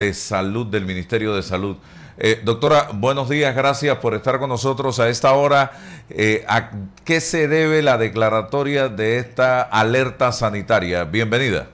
de Salud del Ministerio de Salud. Eh, doctora, buenos días, gracias por estar con nosotros a esta hora. Eh, ¿A qué se debe la declaratoria de esta alerta sanitaria? Bienvenida.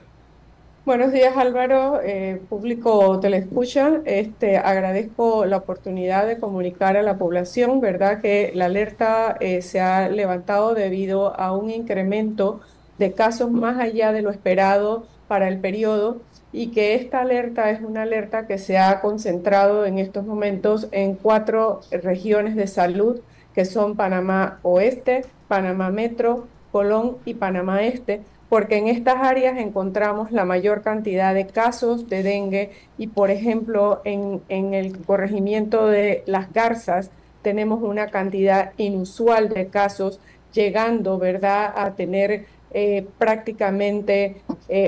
Buenos días Álvaro, eh, público telescucha. Este, agradezco la oportunidad de comunicar a la población, ¿verdad? Que la alerta se ha levantado debido a un incremento de casos más allá de lo esperado para el periodo y que esta alerta es una alerta que se ha concentrado en estos momentos en cuatro regiones de salud, que son Panamá Oeste, Panamá Metro, Colón y Panamá Este, porque en estas áreas encontramos la mayor cantidad de casos de dengue y, por ejemplo, en, en el corregimiento de Las Garzas tenemos una cantidad inusual de casos llegando, ¿verdad?, a tener eh, prácticamente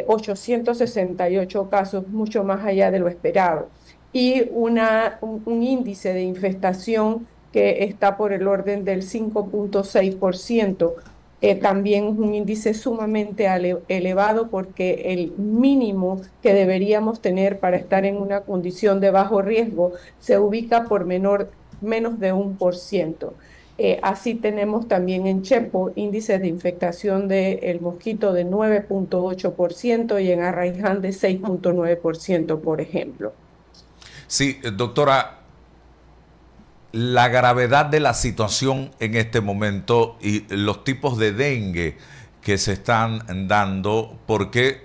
868 eh, casos, mucho más allá de lo esperado, y una, un, índice de infestación que está por el orden del 5.6%. Eh, también es un índice sumamente elevado porque el mínimo que deberíamos tener para estar en una condición de bajo riesgo se ubica por menor, menos de un por ciento. Eh, así tenemos también en Chepo índices de infectación del mosquito de 9.8% y en Arraiján de 6.9%, por ejemplo. Sí, eh, doctora, la gravedad de la situación en este momento y los tipos de dengue que se están dando, porque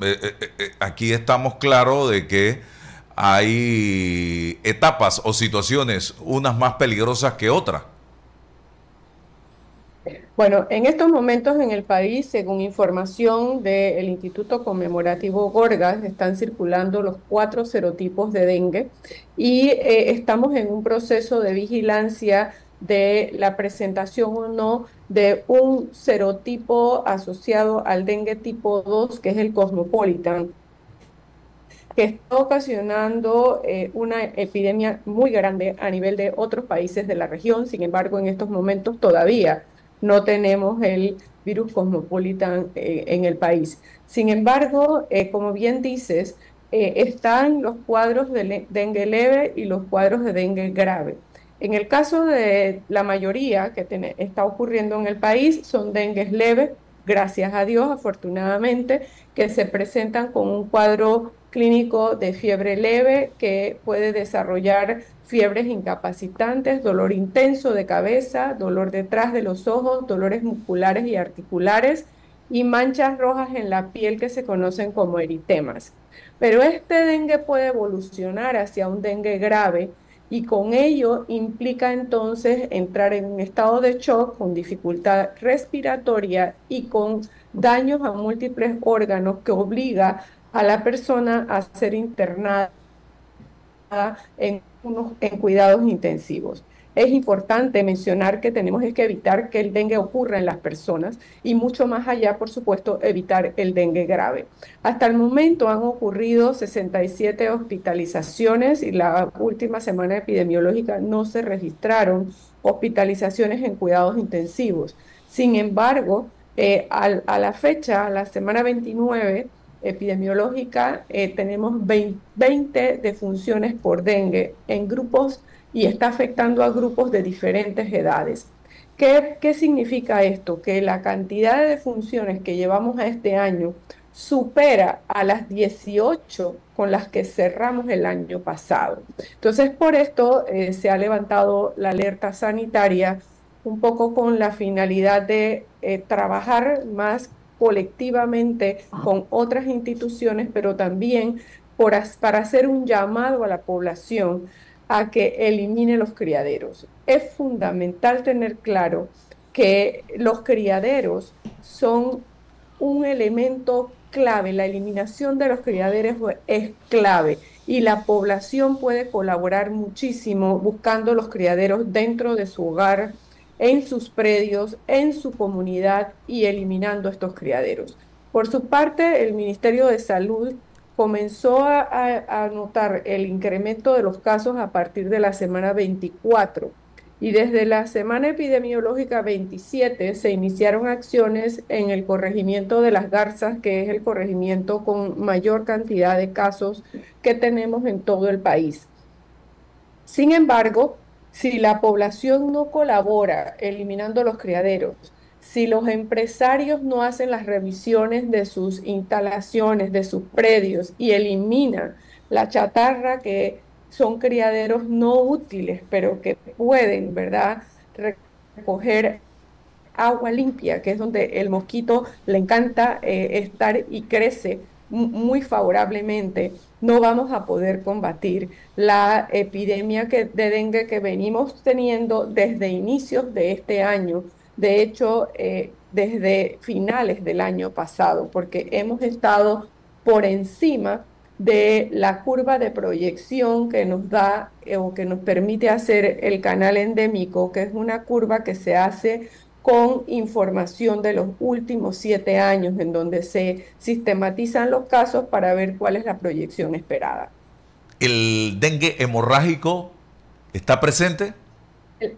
eh, aquí estamos claros de que hay etapas o situaciones, unas más peligrosas que otras. Bueno, en estos momentos en el país, según información del Instituto Conmemorativo Gorgas, están circulando los cuatro serotipos de dengue y eh, estamos en un proceso de vigilancia de la presentación o no de un serotipo asociado al dengue tipo 2, que es el Cosmopolitan, que está ocasionando eh, una epidemia muy grande a nivel de otros países de la región. Sin embargo, en estos momentos todavía no tenemos el virus cosmopolitan eh, en el país. Sin embargo, eh, como bien dices, eh, están los cuadros de dengue leve y los cuadros de dengue grave. En el caso de la mayoría que está ocurriendo en el país, son dengues leves, gracias a Dios, afortunadamente, que se presentan con un cuadro clínico de fiebre leve que puede desarrollar fiebres incapacitantes, dolor intenso de cabeza, dolor detrás de los ojos, dolores musculares y articulares y manchas rojas en la piel que se conocen como eritemas. Pero este dengue puede evolucionar hacia un dengue grave y con ello implica entonces entrar en un estado de shock con dificultad respiratoria y con daños a múltiples órganos que obliga a la persona a ser internada en, cuidados intensivos. Es importante mencionar que tenemos que evitar que el dengue ocurra en las personas y mucho más allá, por supuesto, evitar el dengue grave. Hasta el momento han ocurrido 67 hospitalizaciones y la última semana epidemiológica no se registraron hospitalizaciones en cuidados intensivos. Sin embargo, eh, a la fecha, a la semana 29, epidemiológica, eh, tenemos 20 defunciones por dengue en grupos y está afectando a grupos de diferentes edades. ¿Qué, ¿Qué significa esto? Que la cantidad de defunciones que llevamos a este año supera a las 18 con las que cerramos el año pasado. Entonces, por esto eh, se ha levantado la alerta sanitaria un poco con la finalidad de eh, trabajar más colectivamente con otras instituciones, pero también por, para hacer un llamado a la población a que elimine los criaderos. Es fundamental tener claro que los criaderos son un elemento clave, la eliminación de los criaderos es clave y la población puede colaborar muchísimo buscando los criaderos dentro de su hogar, en sus predios, en su comunidad y eliminando estos criaderos. Por su parte, el Ministerio de Salud comenzó a, notar el incremento de los casos a partir de la semana 24 Y desde la semana epidemiológica 27 se iniciaron acciones en el corregimiento de las garzas, que es el corregimiento con mayor cantidad de casos que tenemos en todo el país. Sin embargo, si la población no colabora eliminando los criaderos, si los empresarios no hacen las revisiones de sus instalaciones, de sus predios y eliminan la chatarra que son criaderos no útiles, pero que pueden, ¿verdad?, recoger agua limpia, que es donde el mosquito le encanta eh, estar y crece muy favorablemente, no vamos a poder combatir la epidemia que, de dengue que venimos teniendo desde inicios de este año, de hecho, eh, desde finales del año pasado, porque hemos estado por encima de la curva de proyección que nos da eh, o que nos permite hacer el canal endémico, que es una curva que se hace con información de los últimos siete años, en donde se sistematizan los casos para ver cuál es la proyección esperada. ¿El dengue hemorrágico está presente? El,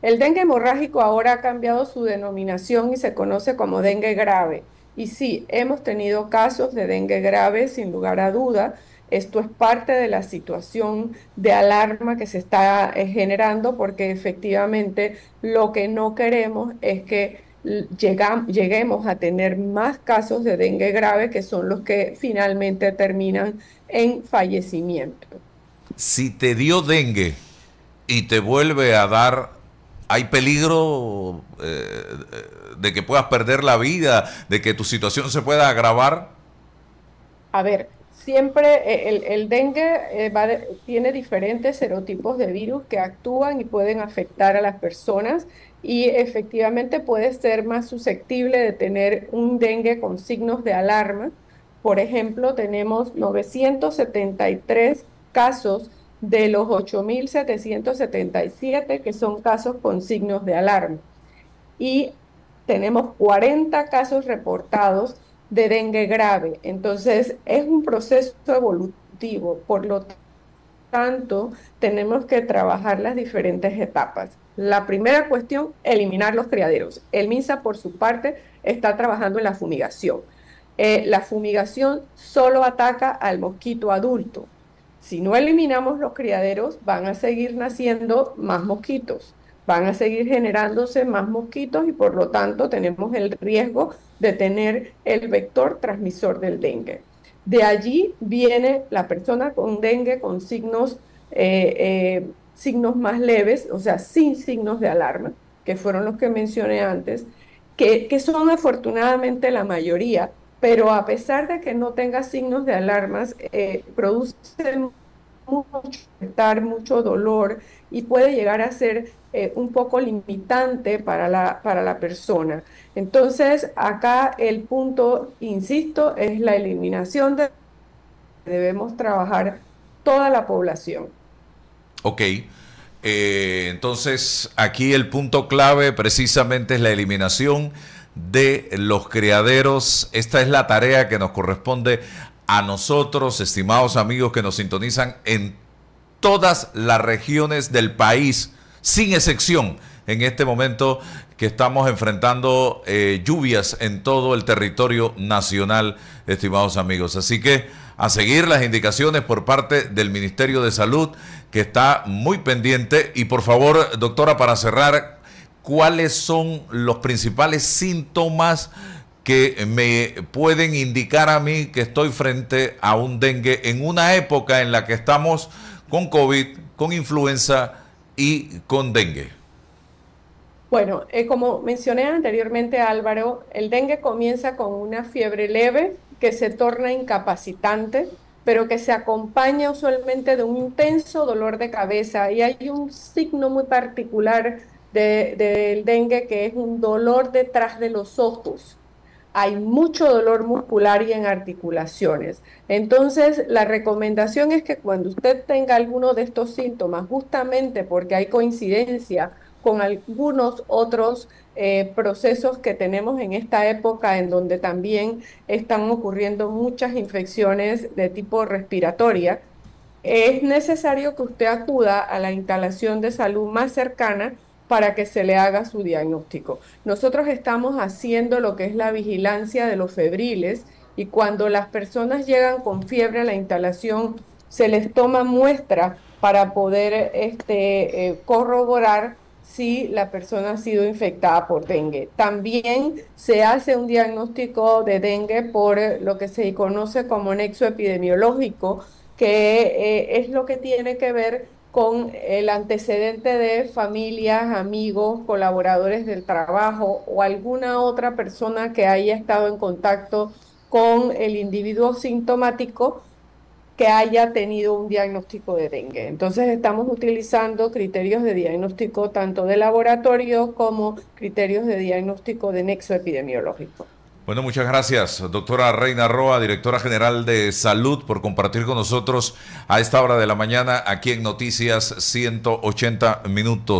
el dengue hemorrágico ahora ha cambiado su denominación y se conoce como dengue grave. Y sí, hemos tenido casos de dengue grave, sin lugar a duda. Esto es parte de la situación de alarma que se está eh, generando porque efectivamente lo que no queremos es que lleguemos a tener más casos de dengue grave que son los que finalmente terminan en fallecimiento. Si te dio dengue y te vuelve a dar ¿Hay peligro eh, de que puedas perder la vida, de que tu situación se pueda agravar? A ver, siempre eh, el, dengue eh, tiene diferentes serotipos de virus que actúan y pueden afectar a las personas y efectivamente puede ser más susceptible de tener un dengue con signos de alarma. Por ejemplo, tenemos 973 casos de los 8.777 que son casos con signos de alarma. Y tenemos 40 casos reportados de dengue grave. Entonces, es un proceso evolutivo. Por lo tanto, tenemos que trabajar las diferentes etapas. La primera cuestión, eliminar los criaderos. El MINSA, por su parte, está trabajando en la fumigación. Eh, la fumigación solo ataca al mosquito adulto. Si no eliminamos los criaderos, van a seguir naciendo más mosquitos, van a seguir generándose más mosquitos y por lo tanto tenemos el riesgo de tener el vector transmisor del dengue. De allí viene la persona con dengue con signos, eh, eh, signos más leves, o sea, sin signos de alarma, que fueron los que mencioné antes, que, que son afortunadamente la mayoría, pero a pesar de que no tenga signos de alarmas, eh, mucho mucho dolor y puede llegar a ser eh, un poco limitante para la, para la persona. Entonces, acá el punto, insisto, es la eliminación de... Debemos trabajar toda la población. Ok. Eh, entonces, aquí el punto clave precisamente es la eliminación de los criaderos. Esta es la tarea que nos corresponde a nosotros, estimados amigos que nos sintonizan en todas las regiones del país, sin excepción, en este momento que estamos enfrentando eh, lluvias en todo el territorio nacional, estimados amigos. Así que a seguir las indicaciones por parte del Ministerio de Salud, que está muy pendiente. Y por favor, doctora, para cerrar, ¿cuáles son los principales síntomas? Que me pueden indicar a mí que estoy frente a un dengue en una época en la que estamos con COVID, con influenza y con dengue? Bueno, eh, como mencioné anteriormente Álvaro, el dengue comienza con una fiebre leve que se torna incapacitante, pero que se acompaña usualmente de un intenso dolor de cabeza y hay un signo muy particular del dengue que es un dolor detrás de los ojos hay mucho dolor muscular y en articulaciones. Entonces, la recomendación es que cuando usted tenga alguno de estos síntomas, justamente porque hay coincidencia con algunos otros eh, procesos que tenemos en esta época en donde también están ocurriendo muchas infecciones de tipo respiratoria, es necesario que usted acuda a la instalación de salud más cercana para que se le haga su diagnóstico. Nosotros estamos haciendo lo que es la vigilancia de los febriles y cuando las personas llegan con fiebre a la instalación, se les toma muestra para poder este, eh, corroborar si la persona ha sido infectada por dengue. También se hace un diagnóstico de dengue por lo que se conoce como nexo epidemiológico, que eh, es lo que tiene que ver con el antecedente de familias, amigos, colaboradores del trabajo o alguna otra persona que haya estado en contacto con el individuo sintomático que haya tenido un diagnóstico de dengue. Entonces estamos utilizando criterios de diagnóstico tanto de laboratorio como criterios de diagnóstico de nexo epidemiológico. Bueno, muchas gracias, doctora Reina Roa, directora general de salud, por compartir con nosotros a esta hora de la mañana aquí en Noticias 180 Minutos.